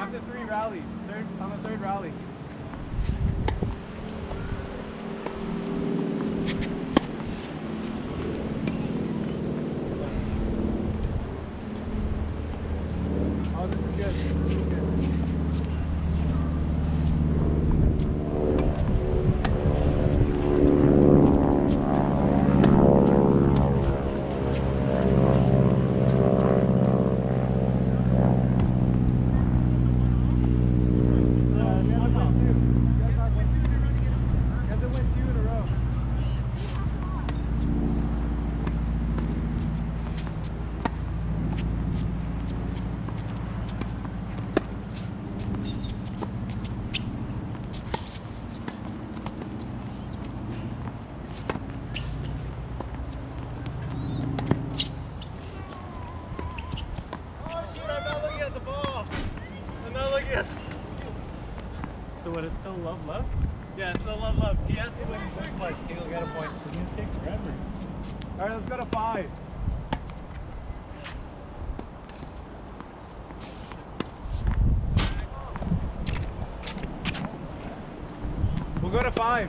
After three rallies, third on the third rally. So what, it's still love love? Yeah, it's still love love. He asked me what he looked like. He'll get a point. It's gonna take forever. Alright, let's go to five. We'll go to five.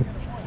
finish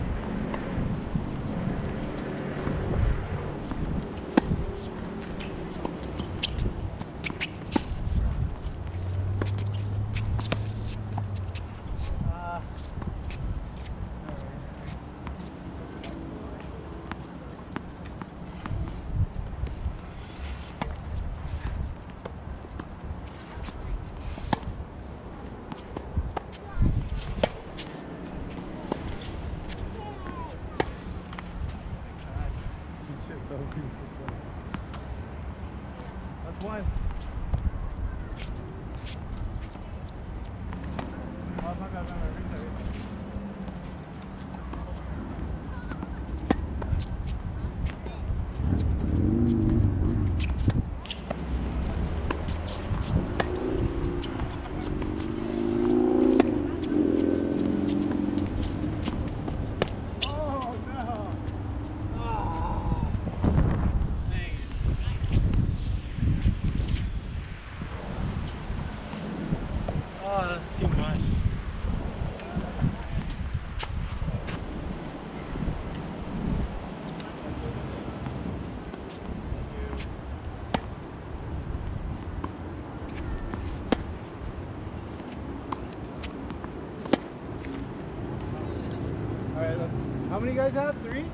guys have? Three?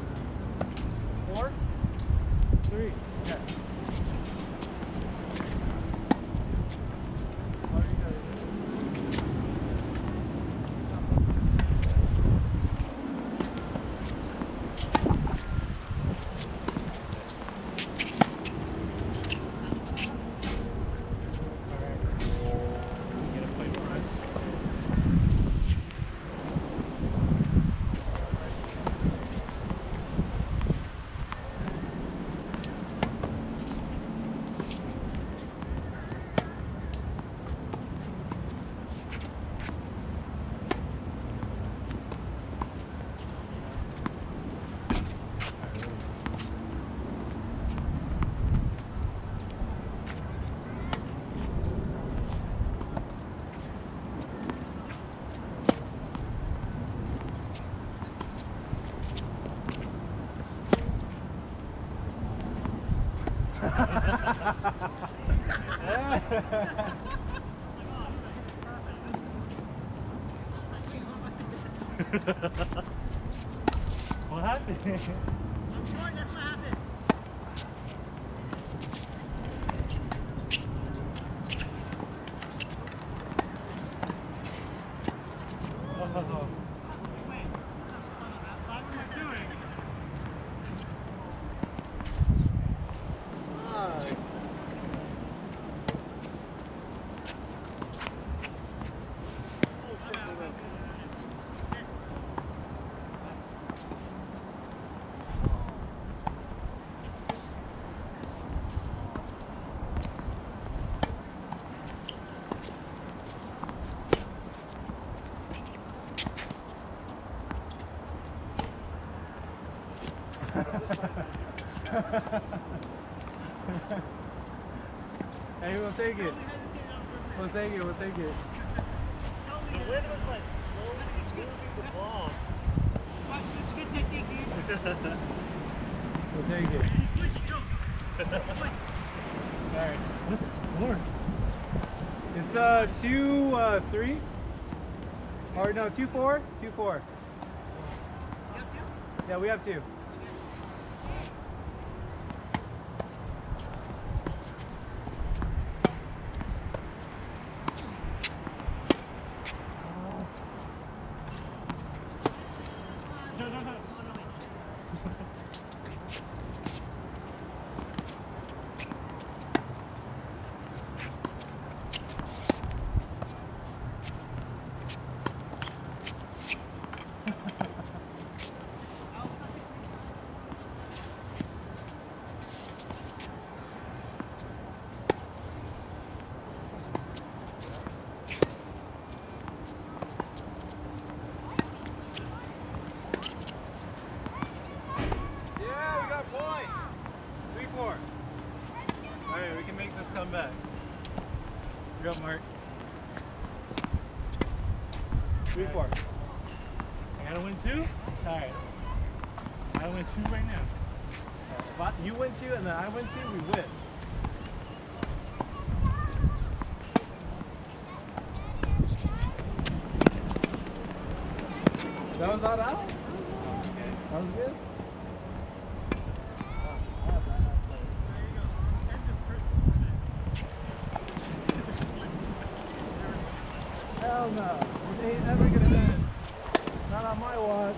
Four? Three. Okay. How are you guys? Get a plate of rice. What happened? Oh. Fuck. hey, we'll take it. We'll take it. We'll take it. The wind was like slowly moving the ball. We'll take it. Alright. What's the score? It's uh two uh three. Or no, two four? Two four. Yeah, we have two. No, no, no. Yeah, we got point. Three four. Alright, we can make this come back. Good job, Mark. Three four. I gotta win two? Alright. I win two right now. If I- you win two and then I win two, we win. That was not out? Oh, okay. That was good? Hell no. It ain't ever gonna end. Not on my watch.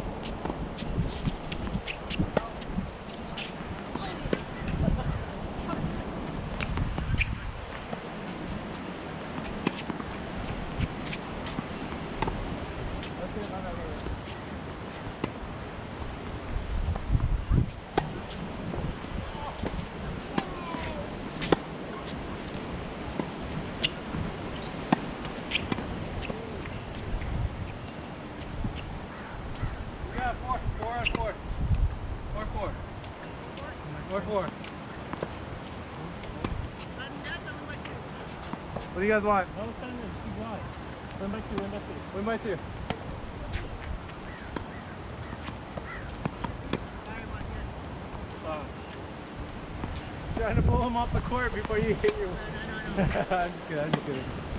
Where for? What do you guys want? No, stand in. Too wide. One by two, one by two. Win by two. Trying to pull him off the court before you hit your. No, no, no. I'm just kidding. I'm just kidding.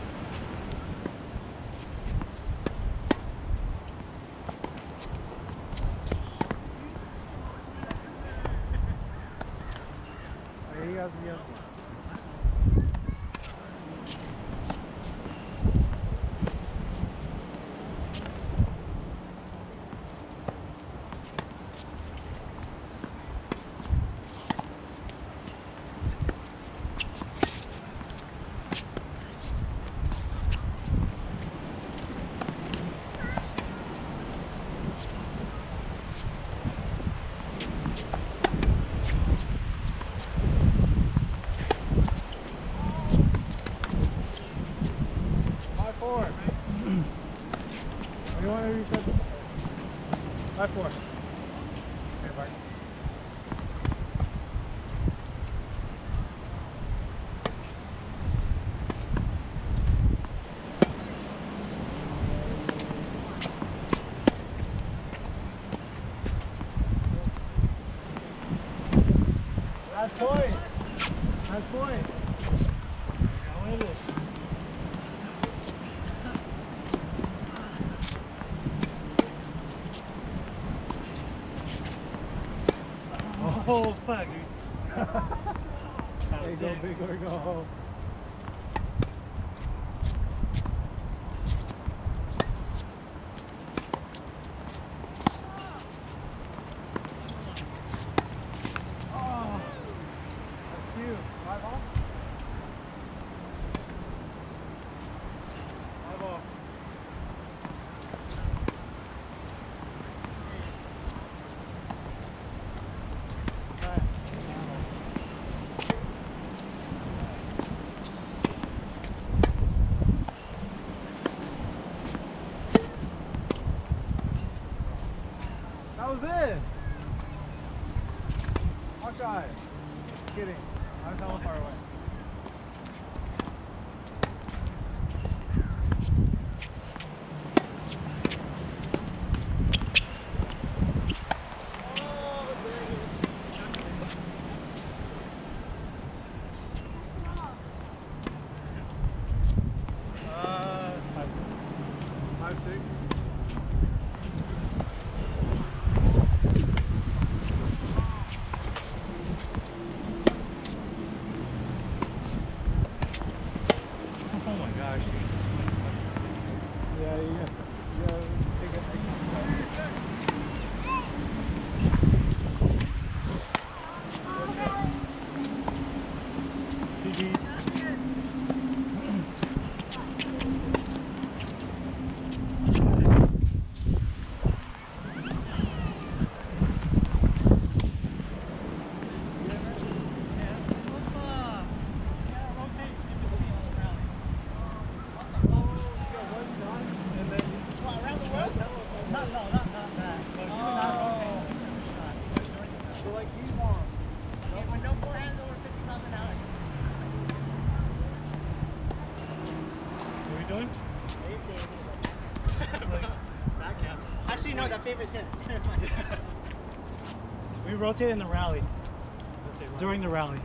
Actually, no, that favorite's him. We rotate in the rally. During the rally.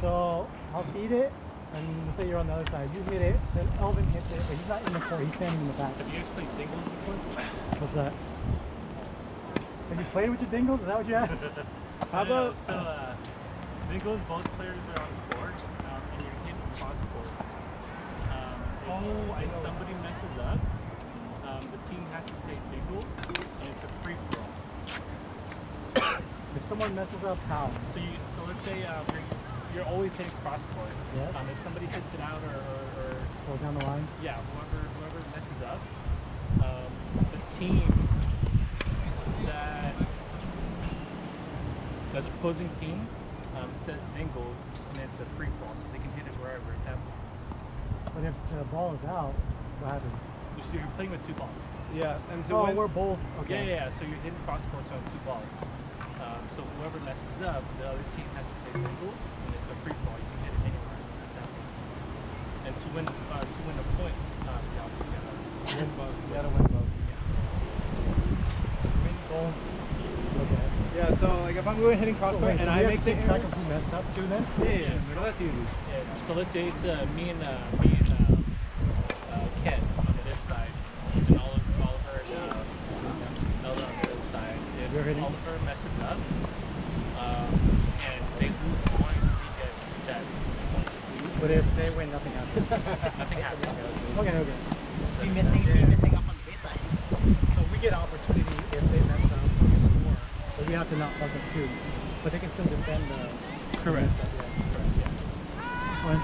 So I'll feed it, and let's say you're on the other side. You hit it, then Elvin hits it, but he's not in the court. He's standing in the back. Have you guys played Dingles before? What's that? Have you played with your dingles? Is that what you asked? How No, no, about? so uh, Dingles, both players are on the court, um, and you're hitting cross courts. Um, if, Oh, I if know. somebody messes up, um, the team has to say Dingles, and it's a free for all. If someone messes up, how? So you, so let's say um, you're, you're always hitting cross court. Yes. Um, if somebody hits it out or, or, or Go down the line. yeah, whoever whoever messes up, um, the team that the opposing team um, says Dingles, and it's a free for all, so they can hit it wherever it happens. But if the ball is out, what happens? So you're playing with two balls. Yeah, and so oh, we're both Yeah, okay. yeah, yeah. So you're hitting cross courts on two balls. Um, so whoever messes up, the other team has to say Bengals, and it's a free fall. You can hit it anywhere at that. And to win, uh, to win a point, uh, you obviously gotta Win both. You gotta win both. win goal. Okay. Yeah, so like if I'm going hitting cross court and I make the keep track error- of who messed up too then? Yeah, yeah, yeah. So that's easy. Yeah. So let's say it's uh, me and uh, me and uh, uh, Ken on this side, and Oliver, Oliver and uh, Elder on the other side. If You're hitting? Oliver messes up, um, and they lose a point, we get that point. But if they win, nothing happens. Nothing happens. okay, okay. Be missing, be missing up on the baseline. So we get opportunity if they mess up to score, but we have to not fuck up too. But they can still defend the Correct. mess up, yeah. Correct. Yeah. Fine.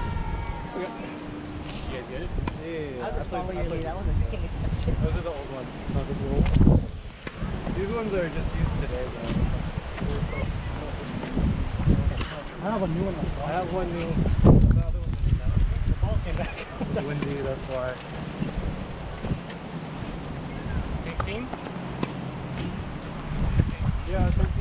You guys get it? Yeah, yeah, yeah. I was just I played- following I you. played- That was a. Those are the old ones. So this is all. These ones are just used today though. I have a new one myself. I have one new. The other one is not. The balls came back. It's windy, that's why. Same team? Yeah, it's windy.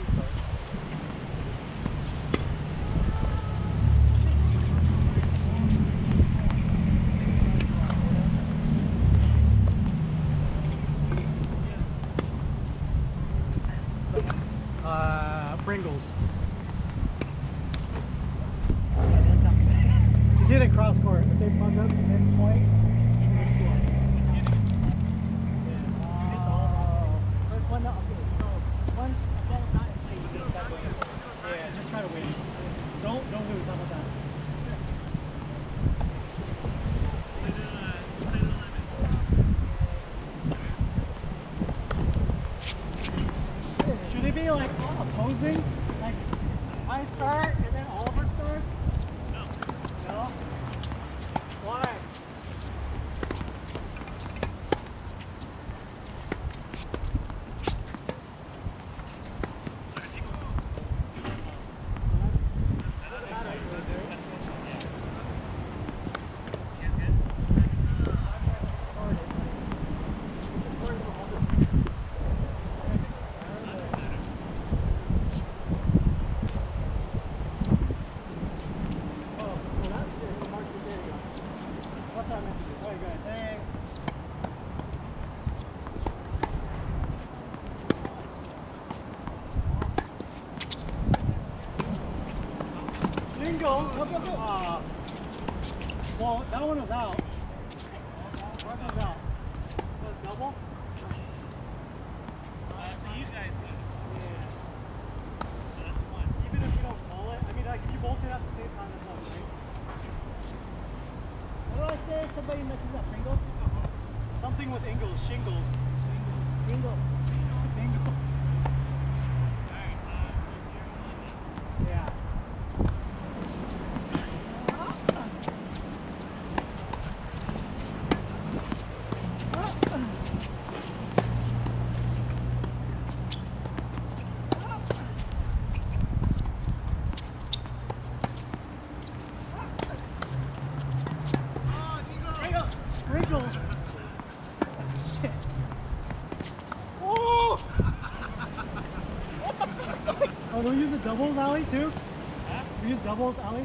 Uh, Pringles. Just hit it cross court. If they fuck up and point, doubles alley too? Huh? We use doubles alley?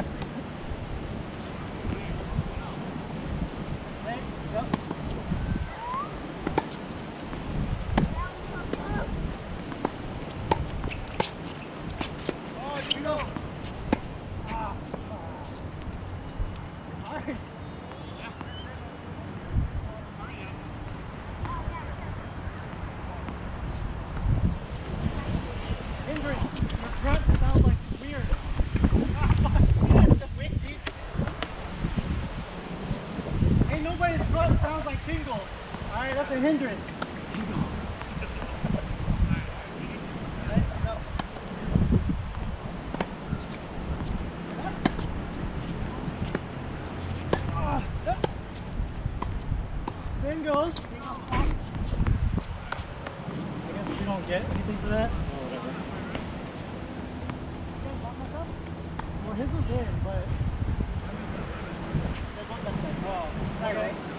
get anything for that? Well, his was in, but... Well.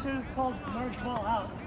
I just called merge ball out.